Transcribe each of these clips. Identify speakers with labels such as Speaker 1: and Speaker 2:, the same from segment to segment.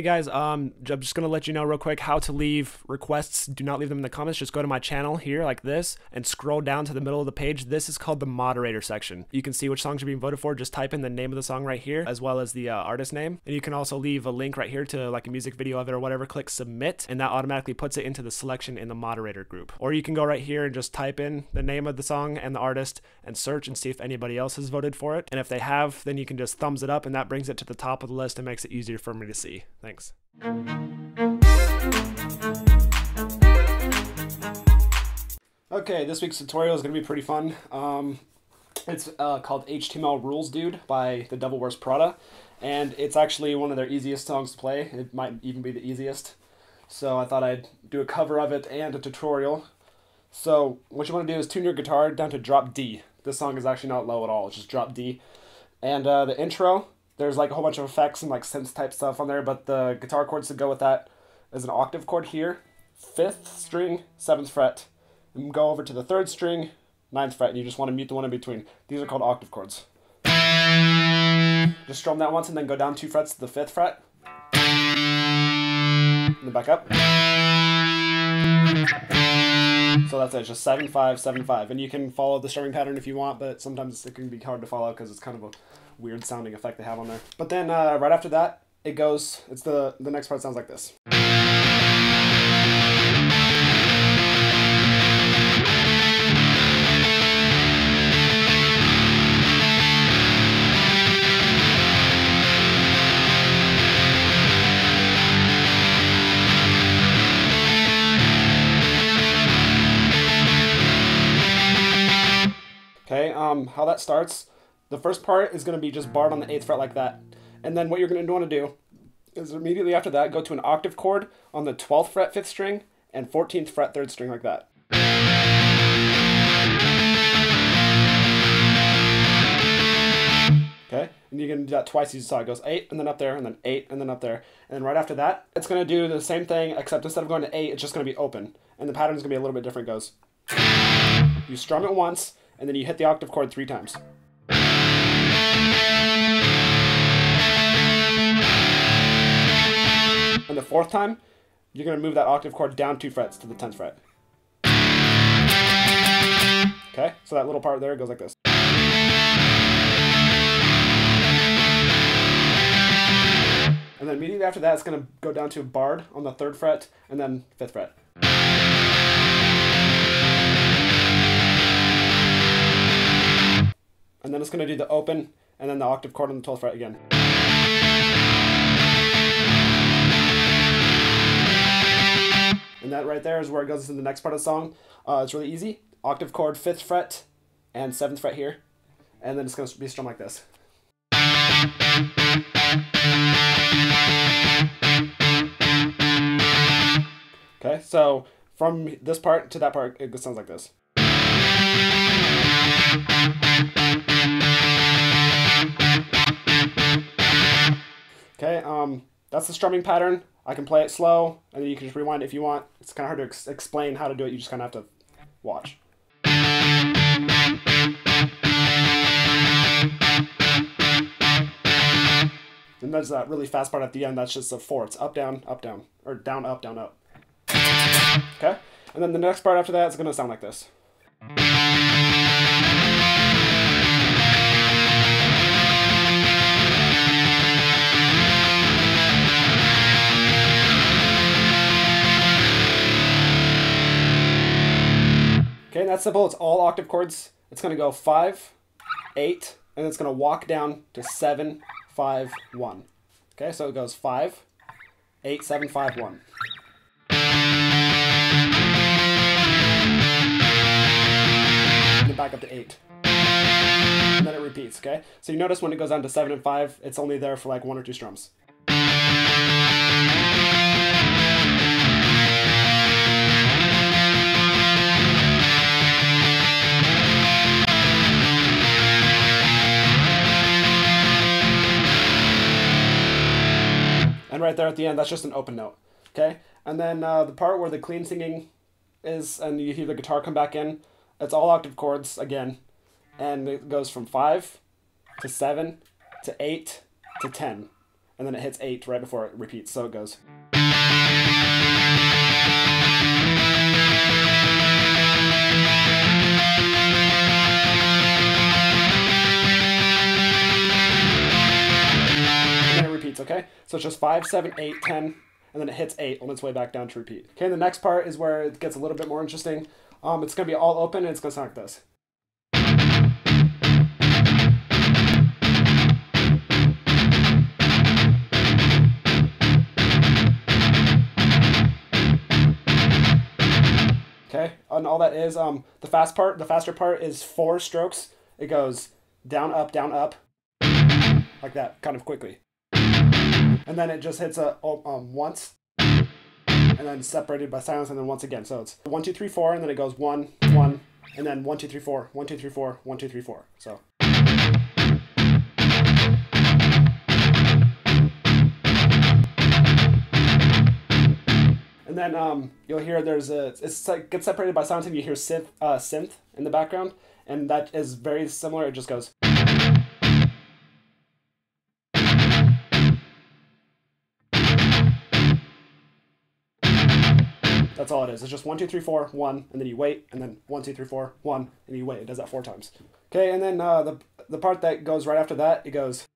Speaker 1: Hey guys, um, I'm just gonna let you know real quick how to leave requests. Do not leave them in the comments. Just go to my channel here, like this, and scroll down to the middle of the page. This is called the moderator section. You can see which songs are being voted for. Just type in the name of the song right here, as well as the uh, artist name, and you can also leave a link right here to like a music video of it or whatever. Click submit, and that automatically puts it into the selection in the moderator group. Or you can go right here and just type in the name of the song and the artist and search and see if anybody else has voted for it. And if they have, then you can just thumbs it up, and that brings it to the top of the list and makes it easier for me to see. Okay, this week's tutorial is going to be pretty fun. Um, it's uh, called HTML Rulez D00d by The Devil Wears Prada, and it's actually one of their easiest songs to play. It might even be the easiest. So I thought I'd do a cover of it and a tutorial. So what you want to do is tune your guitar down to drop D. This song is actually not low at all, it's just drop D. And uh, the intro, there's like a whole bunch of effects and like synth type stuff on there, but the guitar chords to go with that is an octave chord here, fifth string, seventh fret, and go over to the third string, ninth fret, and you just want to mute the one in between. These are called octave chords. Just strum that once and then go down two frets to the fifth fret. And then back up. So that's it, just seven five, seven five, and you can follow the strumming pattern if you want, but sometimes it can be hard to follow because it's kind of a weird sounding effect they have on there. But then uh, right after that, it goes. It's the the next part sounds like this. Okay, um, how that starts, the first part is going to be just barred on the 8th fret like that. And then what you're going to want to do is immediately after that, go to an octave chord on the 12th fret 5th string and 14th fret 3rd string like that. Okay, and you're gonna do that twice you saw. It goes 8 and then up there and then 8 and then up there. And then right after that, it's going to do the same thing except instead of going to 8, it's just going to be open. And the pattern is going to be a little bit different. It goes, you strum it once, and then you hit the octave chord three times. The fourth time, you're going to move that octave chord down two frets to the 10th fret. Okay, so that little part there goes like this. And then immediately after that, it's going to go down to a barred on the third fret and then fifth fret. And then it's going to do the open and then the octave chord on the 12th fret again. And that right there is where it goes into the next part of the song. Uh, it's really easy. Octave chord, 5th fret, and 7th fret here. And then it's going to be strummed like this. Okay, so from this part to that part, it sounds like this. Okay, um, that's the strumming pattern. I can play it slow, and then you can just rewind if you want. It's kind of hard to ex explain how to do it. You just kind of have to watch. And there's that really fast part at the end. That's just a four. It's up, down, up, down, or down, up, down, up. Okay, and then the next part after that is gonna sound like this. Okay, that's simple. It's all octave chords. It's going to go 5, 8, and it's going to walk down to 7, 5, 1. Okay, so it goes 5, 8, 7, 5, 1. And then back up to 8. And then it repeats, okay? So you notice when it goes down to 7 and 5, it's only there for like one or two strums. And right there at the end, that's just an open note. Okay? And then uh, the part where the clean singing is, and you hear the guitar come back in, it's all octave chords again. And it goes from 5 to 7 to 8 to 10. and then it hits eight right before it repeats. So it goes. Okay? So it's just five, seven, eight, ten, and then it hits eight on its way back down to repeat. Okay, and the next part is where it gets a little bit more interesting. Um, it's gonna be all open and it's gonna sound like this. Okay, and all that is um the fast part, the faster part is four strokes. It goes down, up, down, up, like that, kind of quickly, and then it just hits a oh, um once, and then separated by silence, and then once again. So it's one, two, three, four, and then it goes one, one, and then one, two, three, four, one, two, three, four, one, two, three, four. So. And then um, you'll hear there's a it's like gets separated by silence and you hear synth uh, synth in the background and that is very similar. It just goes. That's all it is. It's just one, two, three, four, one, and then you wait, and then one, two, three, four, one, and you wait. It does that four times. Okay, and then uh, the the part that goes right after that, it goes.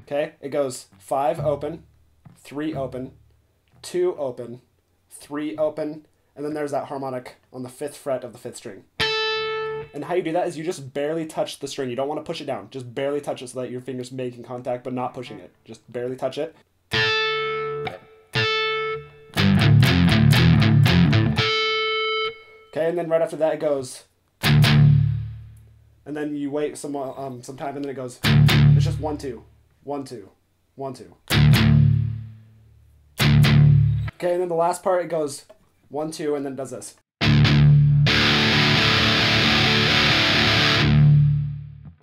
Speaker 1: Okay, it goes five open, three open, two open, three open, and then there's that harmonic on the fifth fret of the fifth string. And how you do that is you just barely touch the string. You don't want to push it down. Just barely touch it so that your fingers making contact, but not pushing it. Just barely touch it. Okay, and then right after that it goes. And then you wait some um some time, and then it goes. It's just one two, one two, one two. Okay, and then the last part it goes one two, and then does this.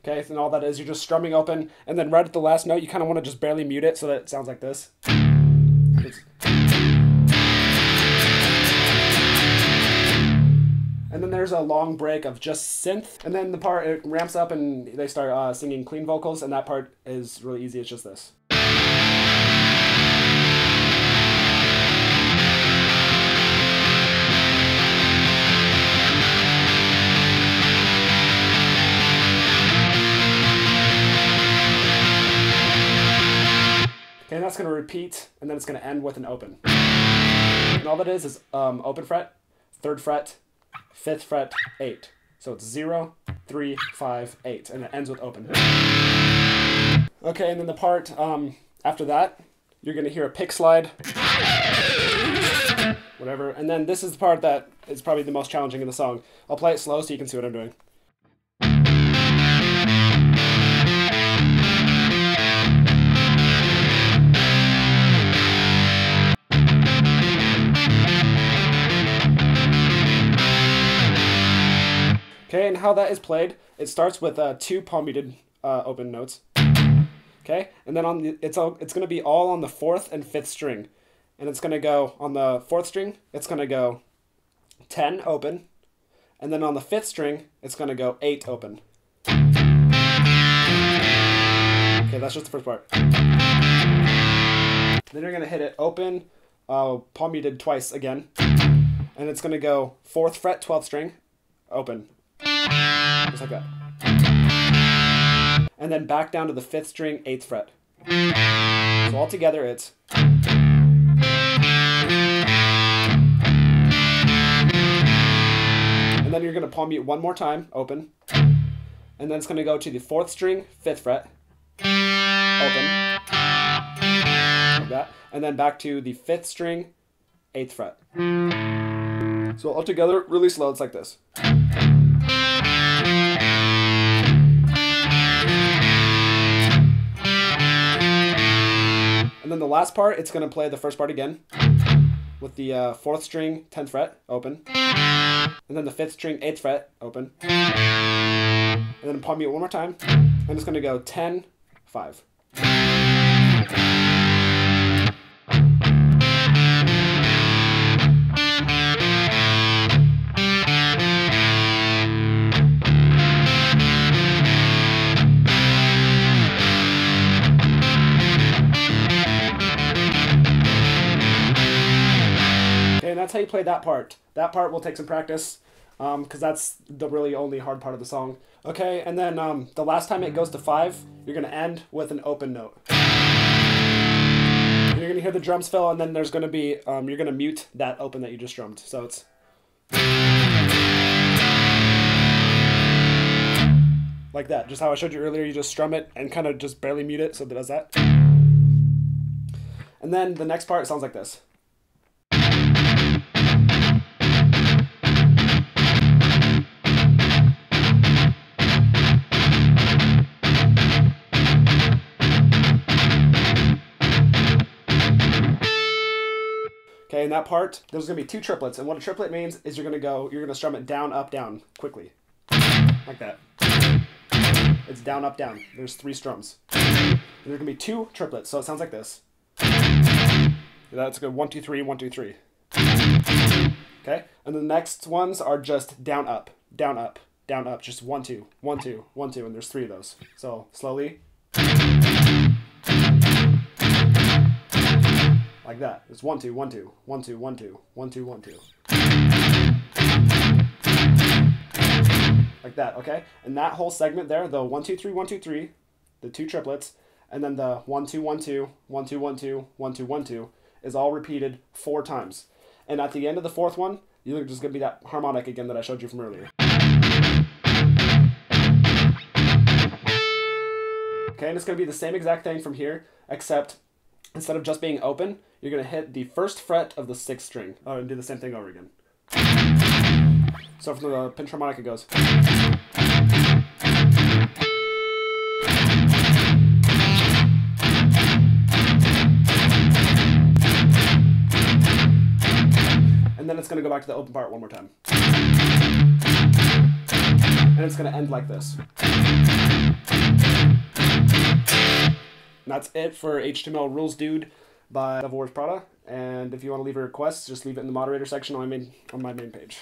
Speaker 1: Okay, and all that is you're just strumming open, and then right at the last note, you kind of want to just barely mute it so that it sounds like this. It's- And then there's a long break of just synth, and then the part it ramps up and they start uh, singing clean vocals, and that part is really easy. It's just this. That's going to repeat, and then it's going to end with an open. And all that is is um, open fret, third fret, fifth fret, eight. So it's zero, three, five, eight, and it ends with open. Okay, and then the part um, after that, you're going to hear a pick slide, whatever, and then this is the part that is probably the most challenging in the song. I'll play it slow so you can see what I'm doing. Okay, and how that is played, it starts with uh, two palm muted uh, open notes. Okay, and then on the it's all it's gonna be all on the fourth and fifth string, and it's gonna go on the fourth string. It's gonna go ten open, and then on the fifth string, it's gonna go eight open. Okay, that's just the first part. Then you're gonna hit it open, uh, palm muted twice again, and it's gonna go fourth fret, twelfth string, open. Just like that. And then back down to the fifth string, eighth fret. So all together it's. And then you're going to palm mute one more time, open. And then it's going to go to the fourth string, fifth fret, open. Like that. And then back to the fifth string, eighth fret. So all together, really slow, it's like this. Then the last part, it's going to play the first part again with the uh, fourth string, 10th fret, open. And then the fifth string, 8th fret, open. And then palm mute one more time. And it's going to go 10, 5. That's how you play that part. That part will take some practice, because um, that's the really only hard part of the song. Okay, and then um, the last time it goes to five, you're gonna end with an open note. You're gonna hear the drums fill, and then there's gonna be um, you're gonna mute that open that you just drummed. So it's. Like that, just how I showed you earlier. You just strum it and kind of just barely mute it, so that does that. And then the next part sounds like this. Okay, in that part, there's gonna be two triplets, and what a triplet means is you're gonna go, you're gonna strum it down, up, down, quickly. Like that. It's down, up, down. There's three strums. And there's gonna be two triplets, so it sounds like this. That's good. One, two, three, one, two, three. Okay, and the next ones are just down, up, down, up, down, up. Just one, two, one, two, one, two, and there's three of those. So slowly. Like that. It's one, two, one, two, one, two, one, two, one, two, one, two. Like that, okay? And that whole segment there, the one, two, three, one, two, three, the two triplets, and then the one, two, one, two, one, two, one, two, one, two, one, two, is all repeated four times. And at the end of the fourth one, you're just gonna be that harmonic again that I showed you from earlier. Okay, and it's gonna be the same exact thing from here, except instead of just being open, you're going to hit the first fret of the sixth string. Oh, and do the same thing over again. So from the pinch harmonic, it goes. And then it's going to go back to the open part one more time. And it's going to end like this. And that's it for HTML Rulez D00d by Wears Prada. And if you want to leave a request, just leave it in the moderator section on my main, on my main page.